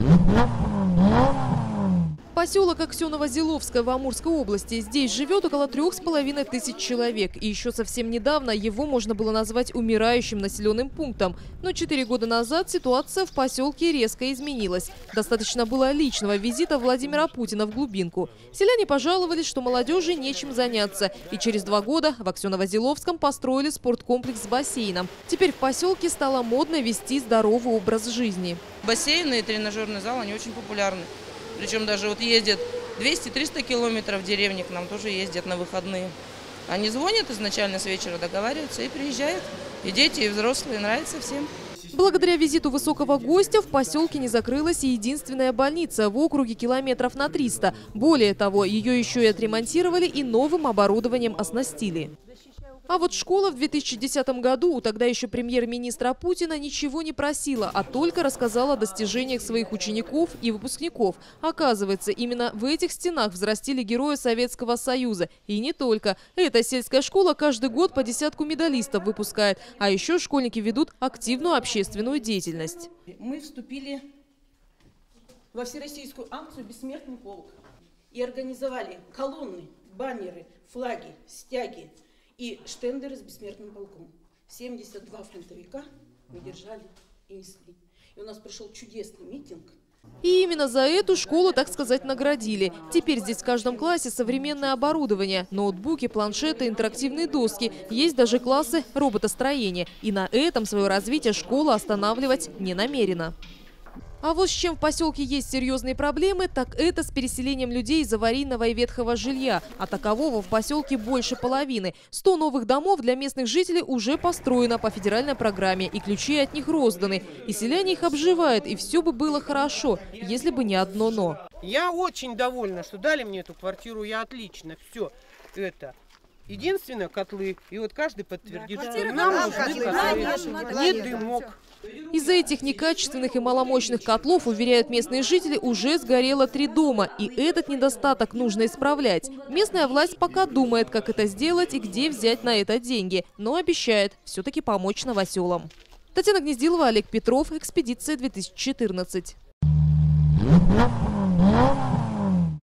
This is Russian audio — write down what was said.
Mm-hmm. Поселок Аксеново-Зиловское в Амурской области. Здесь живет около трех с половиной тысяч человек. И еще совсем недавно его можно было назвать умирающим населенным пунктом. Но четыре года назад ситуация в поселке резко изменилась. Достаточно было личного визита Владимира Путина в глубинку. Селяне пожаловались, что молодежи нечем заняться. И через два года в Аксеново-Зиловском построили спорткомплекс с бассейном. Теперь в поселке стало модно вести здоровый образ жизни. Бассейны и тренажерный зал, они очень популярны. Причем даже вот ездят 200-300 километров в деревне, к нам тоже ездят на выходные. Они звонят изначально с вечера, договариваются и приезжают. И дети, и взрослые, нравится всем. Благодаря визиту высокого гостя в поселке не закрылась и единственная больница в округе километров на 300. Более того, ее еще и отремонтировали и новым оборудованием оснастили. А вот школа в 2010 году у тогда еще премьер-министра Путина ничего не просила, а только рассказала о достижениях своих учеников и выпускников. Оказывается, именно в этих стенах взрастили героя Советского Союза. И не только. Эта сельская школа каждый год по десятку медалистов выпускает. А еще школьники ведут активную общественную деятельность. Мы вступили во всероссийскую акцию «Бессмертный полк» и организовали колонны, баннеры, флаги, стяги – и штендеры с бессмертным полком. 72 фронтовика мы держали и несли. И у нас прошел чудесный митинг. И именно за эту школу, так сказать, наградили. Теперь здесь в каждом классе современное оборудование. Ноутбуки, планшеты, интерактивные доски. Есть даже классы роботостроения. И на этом свое развитие школа останавливать не намерена. А вот с чем в поселке есть серьезные проблемы, так это с переселением людей из аварийного и ветхого жилья. А такового в поселке больше половины. 100 новых домов для местных жителей уже построено по федеральной программе, и ключи от них розданы. И селяне их обживают, и все бы было хорошо, если бы не одно «но». Я очень довольна, что дали мне эту квартиру, я отлично все это. Единственное, котлы, и вот каждый подтвердит, да, что нам нужны котлы, нет дымок. Из-за этих некачественных и маломощных котлов, уверяют местные жители, уже сгорело три дома. И этот недостаток нужно исправлять. Местная власть пока думает, как это сделать и где взять на это деньги. Но обещает все-таки помочь новоселам. Татьяна Гнездилова, Олег Петров. Экспедиция 2014.